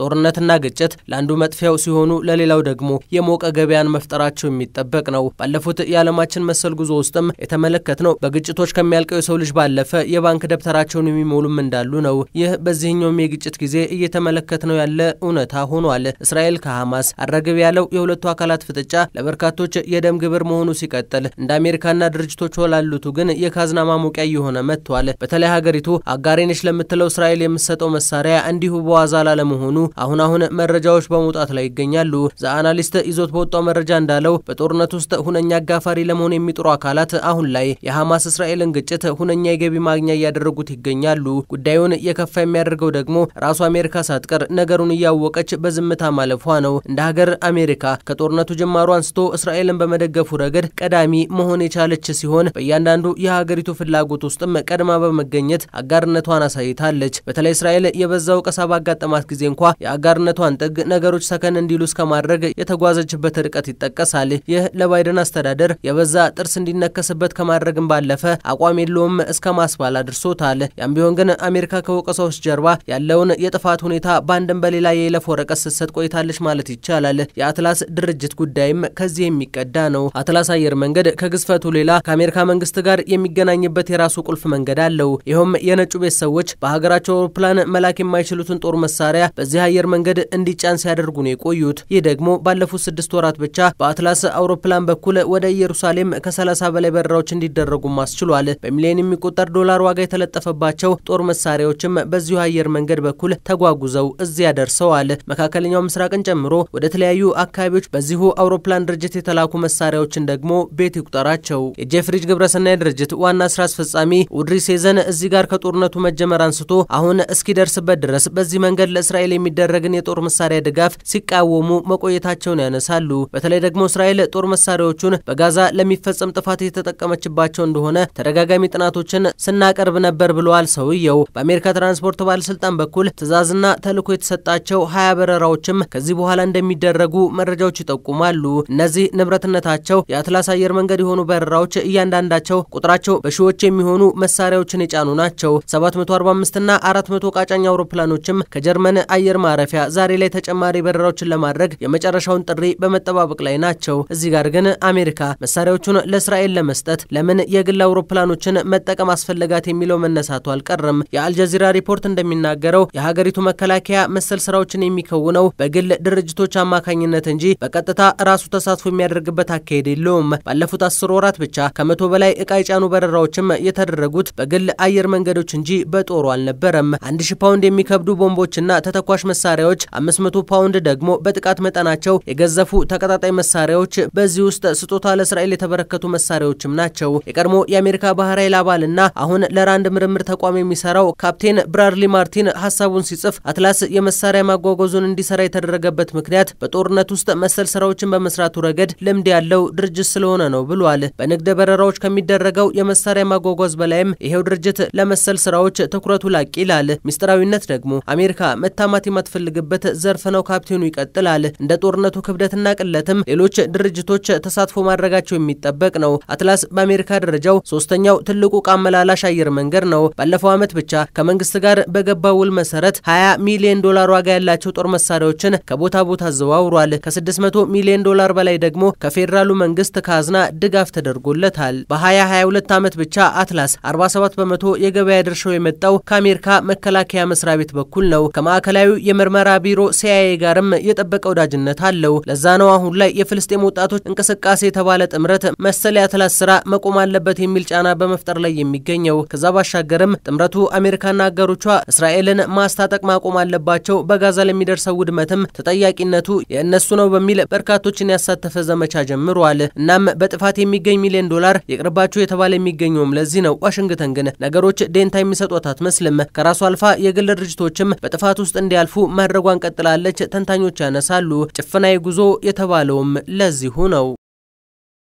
ጦርነትና ግጭት ለአንዱ መጥፊያው ሲሆኑ፣ ለሌላው ደግሞ የሞቀ ገበያን መፍጠራቸው የሚጠበቅ ነው። ባለፉት የዓለማችን መሰል ጉዞ ውስጥም የተመለከትነው በግጭቶች ከሚያልቀው የሰው ልጅ ባለፈ የባንክ ደብተራቸውን የሚሞሉም እንዳሉ ነው። ይህ በዚህኛውም የግጭት ጊዜ እየተመለከትነው ያለ እውነታ ሆኗል። እስራኤል ከሐማስ አረግብ ያለው የሁለቱ አካላት ፍጥጫ ለበርካቶች የደም ግብር መሆኑ ሲቀጥል እንደ አሜሪካና ድርጅቶች ላሉቱ ግን የካዝና ማሞቂያ እየሆነ መጥቷል። በተለይ ሀገሪቱ አጋሬ ነች ለምትለው እስራኤል የምትሰጠው መሳሪያ እንዲሁ በዋዛ ላለመሆኑ አሁን አሁን መረጃዎች በመውጣት ላይ ይገኛሉ። ዘ አናሊስት ይዞት በወጣው መረጃ እንዳለው በጦርነት ውስጥ ሁነኛ አጋፋሪ ለመሆን የሚጥሩ አካላት አሁን ላይ የሐማስ እስራኤልን ግጭት ሁነኛ የገቢ ማግኛ እያደረጉት ይገኛሉ። ጉዳዩን የከፋ የሚያደርገው ደግሞ ራሱ አሜሪካ ሳትቀር ነገሩን እያወቀች በዝምታ ማለፏ ነው። እንደ ሀገር አሜሪካ ከጦርነቱ ጅማሮ አንስቶ እስራኤልን በመደገፉ ረገድ ቀዳሚ መሆን የቻለች ሲሆን በእያንዳንዱ የሀገሪቱ ፍላጎት ውስጥም ቀድማ በመገኘት አጋርነቷን አሳይታለች። በተለይ እስራኤል የበዛው ቀሳ ባጋጠማት ጊዜ እንኳ የአጋርነቷን ጥግ ነገሮች ሰከን እንዲሉ እስከ ማድረግ የተጓዘችበት ርቀት ይጠቀሳል። ይህ ለባይደን አስተዳደር የበዛ ጥርስ እንዲነከስበት ከማድረግም ባለፈ አቋም የለውም እስከ ማስባል አድርሶታል። ያም ቢሆን ግን አሜሪካ ከወቀሳዎች ጀርባ ያለውን የጥፋት ሁኔታ በአንድም በሌላ የይለፍ ወረቀት ስትሰጥ ቆይታለች ማለት ይቻላል። የአትላስ ድርጅት ጉዳይም ከዚህ የሚቀዳ ነው። አትላስ አየር መንገድ ከግዝፈቱ ሌላ ከአሜሪካ መንግስት ጋር የሚገናኝበት የራሱ ቁልፍ መንገድ አለው። ይኸውም የነጩ ቤት ሰዎች በሀገራቸው አውሮፕላን መላክ የማይችሉትን ጦር መሳሪያ በዚህ አየር መንገድ እንዲጫን ሲያደርጉ ነው የቆዩት። ይህ ደግሞ ባለፉት ስድስት ወራት ብቻ በአትላስ አውሮፕላን በኩል ወደ ኢየሩሳሌም ከ30 በላይ በረራዎች እንዲደረጉም አስችሏል። በሚሊዮን የሚቆጠር ዶላር ዋጋ የተለጠፈባቸው ጦር መሳሪያዎችም በዚሁ አየር መንገድ በኩል ተጓጉዘው እዚያ ደርሰዋል። መካከለኛው ምስራቅን ጨምሮ ወደ ተለያዩ አካባቢዎች በዚሁ አውሮፕላን ድርጅት የተላኩ መሳሪያዎችን ደግሞ ቤት ይቁጠራቸው። የጄፍሪጅ ግብረሰናይ ድርጅት ዋና ስራ አስፈጻሚ ውድሪ ሴዘን እዚህ ጋር ከጦርነቱ መጀመር አንስቶ አሁን እስኪደርስበት ድረስ በዚህ መንገድ ለእስራኤል የሚደረግን የጦር መሳሪያ ድጋፍ ሲቃወሙ መቆየታቸውን ያነሳሉ። በተለይ ደግሞ እስራኤል ጦር መሳሪያዎቹን በጋዛ ለሚፈጸም ጥፋት የተጠቀመችባቸው እንደሆነ ተደጋጋሚ ጥናቶችን ስናቀርብ ነበር ብለዋል ሰውየው። በአሜሪካ ትራንስፖርት ባለስልጣን በኩል ትዕዛዝና ተልዕኮ የተሰጣቸው ሀያ በረራዎችም ከዚህ በኋላ እንደሚደረጉ መረጃዎች ይጠቁማሉ። እነዚህ ንብረትነታቸው የአትላስ አየር መንገድ የሆኑ በረራዎች እያንዳንዳቸው ቁጥራቸው በሺዎች የሚሆኑ መሳሪያዎችን የጫኑ ናቸው። 745 እና 400 ቃጫኝ አውሮፕላኖችም ከጀርመን አየር ማረፊያ ዛሬ ላይ ተጨማሪ በረራዎችን ለማድረግ የመጨረሻውን ጥሪ በመጠባበቅ ላይ ናቸው። እዚህ ጋር ግን አሜሪካ መሳሪያዎቹን ለእስራኤል ለመስጠት ለምን የግል አውሮፕላኖችን መጠቀም አስፈለጋት የሚለው መነሳቱ አልቀርም። የአልጀዚራ ሪፖርት እንደሚናገረው የሀገሪቱ መከላከያ መሰል ስራዎችን የሚከውነው በግል ድርጅቶች አማካኝነት እንጂ በቀጥታ ራሱ ተሳትፎ የሚያደርግበት አካሄድ የለውም። ባለፉት አስር ወራት ብቻ ከመቶ በላይ እቃ የጫኑ በረራዎችም የተደረጉት በግል አየር መንገዶች እንጂ በጦሩ አልነበረም። አንድ ሺ ፓውንድ የሚከብዱ ቦምቦችና ተተኳሽ መሳሪያዎች፣ አምስት መቶ ፓውንድ ደግሞ በጥቃት መጠናቸው የገዘፉ ተቀጣጣይ መሳሪያዎች በዚህ ውስጥ ስጦታ ለእስራኤል የተበረከቱ መሳሪያዎችም ናቸው። የቀድሞ የአሜሪካ ባህር ኃይል አባልና አሁን ለራንድ ምርምር ተቋም የሚሰራው ካፕቴን ብራድሊ ማርቲን ሀሳቡን ሲጽፍ አትላስ የመሳሪያ ማጓጓዙን እንዲሰራ የተደረገበት ምክንያት በጦርነት ውስጥ መሰል ስራዎችን በመስራቱ ረገድ ልምድ ያለው ድርጅት ስለሆነ ነው ብሏል። በንግድ በረራዎች ከሚደረገው የመሳሪያ ማጓጓዝ በላይም ይሄው ድርጅት ለመሰል ስራዎች ትኩረቱ ላቅ ይላል። ሚስጥራዊነት ደግሞ አሜሪካ መታማት የማትፈልግበት ዘርፍ ነው። ካፕቴኑ ይቀጥላል። እንደ ጦርነቱ ክብደትና ቅለትም ሌሎች ድርጅቶች ተሳትፎ ማድረጋቸው የሚጠበቅ ነው። አትላስ በአሜሪካ ደረጃው ሶስተኛው ትልቁ ዕቃ አመላላሽ አየር መንገድ ነው። ባለፈው ዓመት ብቻ ከመንግስት ጋር በገባው ውል መሰረት 20 ሚሊዮን ዶላር ዋጋ ያላቸው ጦር መሳሪያዎችን ከቦታ ቦታ አዘዋውሯል። ከ600 ሚሊዮን ዶላር በላይ ደግሞ ከፌዴራሉ መንግስት ካዝና ድጋፍ ተደርጎለታል። በ2022 ዓመት ብቻ አትላስ 47 በመቶ የገበያ ድርሻው የመጣው ከአሜሪካ መከላከያ መስሪያ ቤት በኩል ነው። ከማዕከላዊ የምርመራ ቢሮ ሲአይኤ ጋርም የጠበቀ ወዳጅነት አለው። ለዛ ነው አሁን ላይ የፍልስጤም ወጣቶች እንቅስቃሴ የተባለ ጥምረት መሰል የአትላስ ስራ መቆም አለበት የሚል ጫና በመፍጠር ላይ የሚገኘው። ከዛ ባሻገርም ጥምረቱ አሜሪካና አጋሮቿ እስራኤልን ማስታጠቅ ማቆም አለባቸው፣ በጋዛ ለሚደርሰው ውድመትም ተጠያቂነቱ የእነሱ ነው በሚል በርካቶችን ያሳተፈ ዘመቻ ጀምሯል። እናም በጥፋት የሚገኝ ሚሊዮን ዶላር የቅርባቸው የተባለ የሚገኘውም ለዚህ ነው። ዋሽንግተን ግን ነገሮች ዴንታ የሚሰጧት አትመስልም። ከራሱ አልፋ የግል ድርጅቶችም በጥፋት ውስጥ እንዲያልፉ ማድረጓን ቀጥላለች። ተንታኞች ያነሳሉ። ጭፍናዊ ጉዞ የተባለውም ለዚሁ ነው።